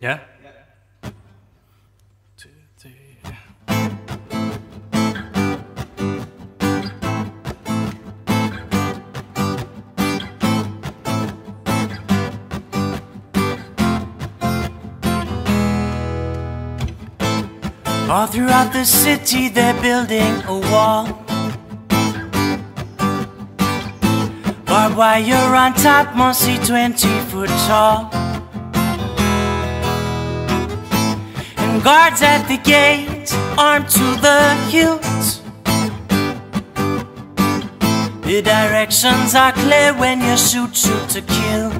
Yeah? Yeah. All throughout the city, they're building a wall. Barbed wire on top, mostly 20 foot tall. Guards at the gate, armed to the hilt. The directions are clear when you shoot, shoot to kill.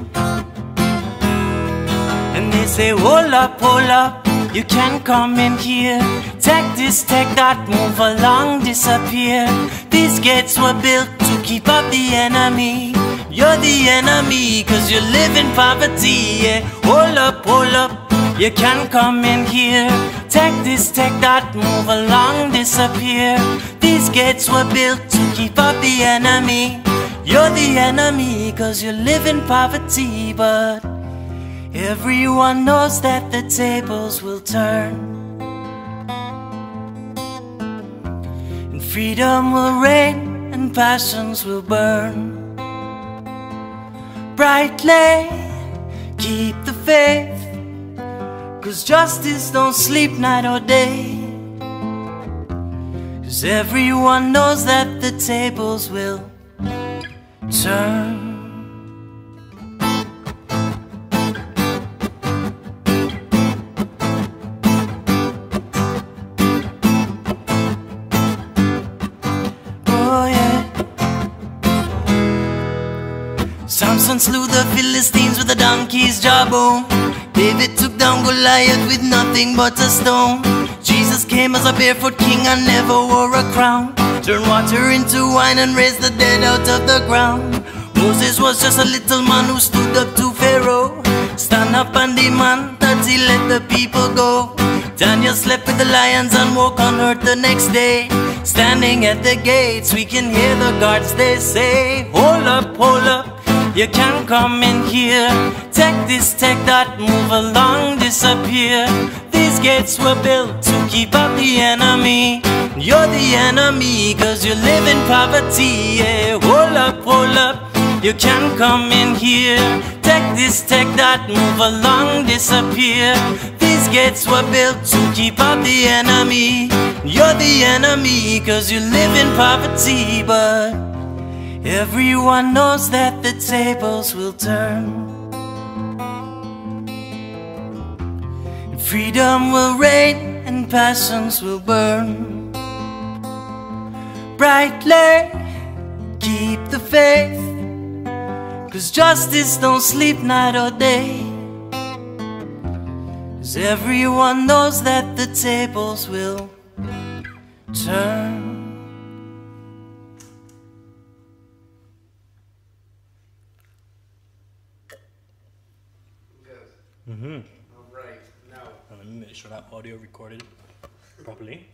And they say, hold up, hold up, you can come in here. Take this, take that, move along, disappear. These gates were built to keep up the enemy. You're the enemy, cause you live in poverty. Yeah, hold up, hold up, you can come in here. Take this, take that, move along, disappear. These gates were built to keep up the enemy. You're the enemy, cause you live in poverty, but everyone knows that the tables will turn. And freedom will reign, and passions will burn. Brightly, keep the faith. Cause justice don't sleep night or day. Cause everyone knows that the tables will turn. Oh. Samson slew the Philistines with a donkey's jawbone. David took Goliath with nothing but a stone. Jesus came as a barefoot king and never wore a crown. Turned water into wine and raised the dead out of the ground. Moses was just a little man who stood up to Pharaoh. Stand up and demand that he let the people go. Daniel slept with the lions and woke on earth the next day. Standing at the gates, we can hear the guards they say, Hold up, hold up. You can come in here. Take this, take that, move along, disappear. These gates were built to keep out the enemy. You're the enemy, cause you live in poverty. Yeah, hold up, hold up. You can come in here. Take this, take that, move along, disappear. These gates were built to keep out the enemy. You're the enemy, cause you live in poverty, but. Everyone knows that the tables will turn. Freedom will reign and passions will burn. Brightly, keep the faith. Cause justice don't sleep night or day. Cause everyone knows that the tables will turn. Good. All right. Now, Let me make sure that audio recorded properly.